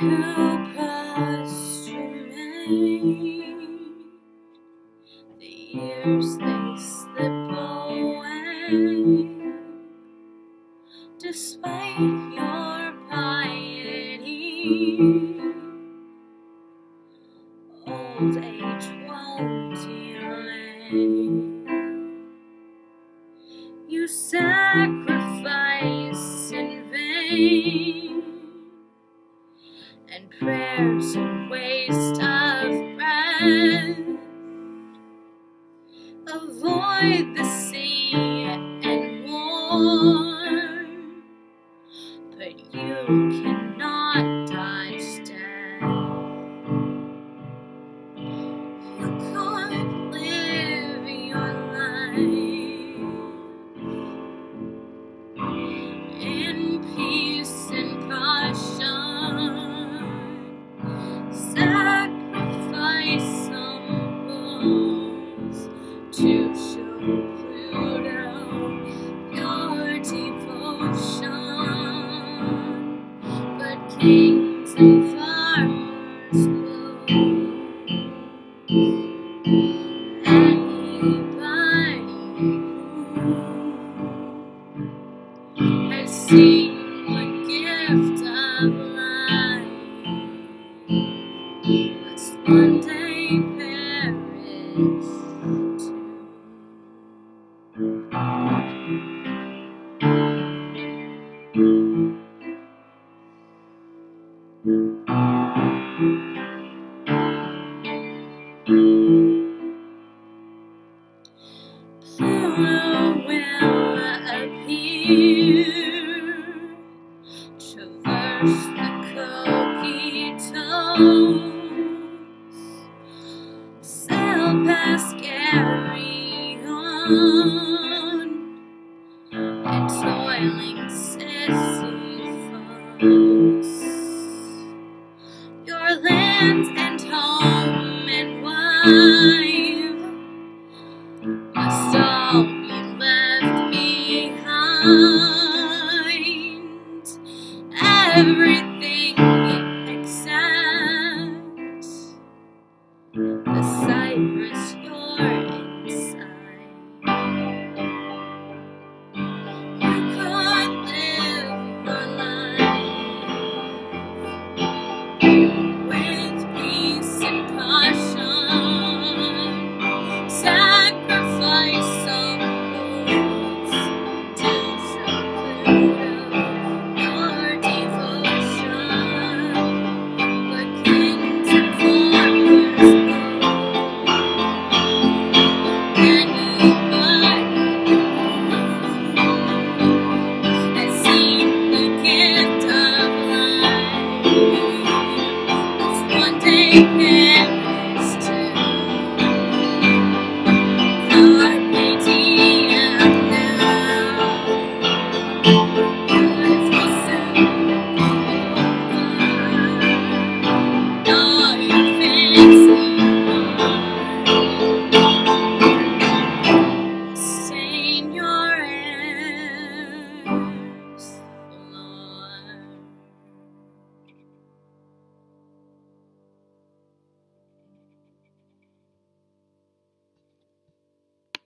who prostrate. The years they slip away, despite your piety. Old age won't delay. Avoid the sea and war, one day traverse the Koki sail past and toiling Your land and home and wine. light